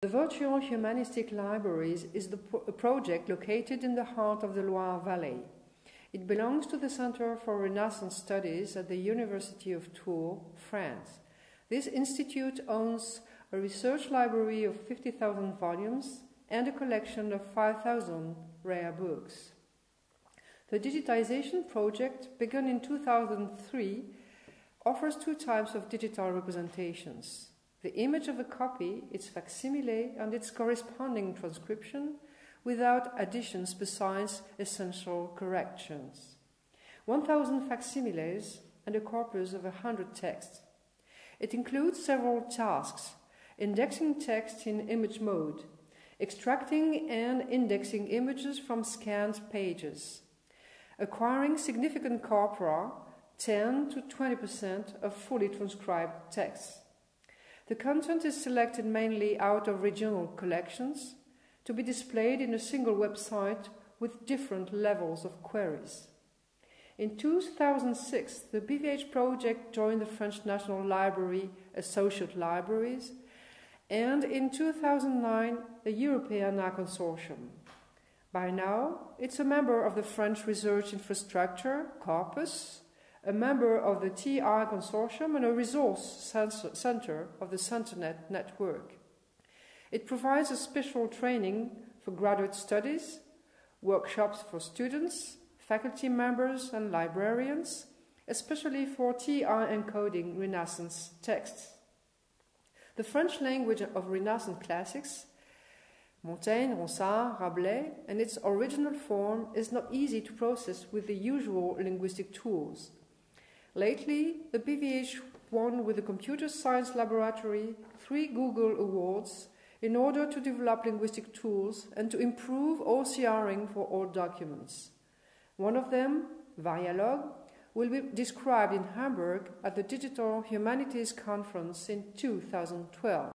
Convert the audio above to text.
The Virtual Humanistic Libraries is the pro- a project located in the heart of the Loire Valley. It belongs to the Center for Renaissance Studies at the University of Tours, France. This institute owns a research library of 50,000 volumes and a collection of 5,000 rare books. The digitization project, begun in 2003, offers two types of digital representations the image of a copy, its facsimile, and its corresponding transcription, without additions besides essential corrections. 1,000 facsimiles and a corpus of 100 texts. It includes several tasks indexing text in image mode, extracting and indexing images from scanned pages, acquiring significant corpora, 10 to 20% of fully transcribed texts. The content is selected mainly out of regional collections to be displayed in a single website with different levels of queries. In 2006, the BVH project joined the French National Library Associate Libraries, and in 2009, the Europeana Consortium. By now, it's a member of the French Research Infrastructure, Corpus, a member of the TEI Consortium, and a resource center of the CenterNet network. It provides a special training for graduate studies, workshops for students, faculty members, and librarians, especially for TEI encoding Renaissance texts. The French language of Renaissance classics Montaigne, Ronsard, Rabelais, and its original form is not easy to process with the usual linguistic tools. Lately, the BVH won with the Computer Science Laboratory three Google Awards in order to develop linguistic tools and to improve OCRing for all documents. One of them, Varialog, will be described in Hamburg at the Digital Humanities Conference in 2012.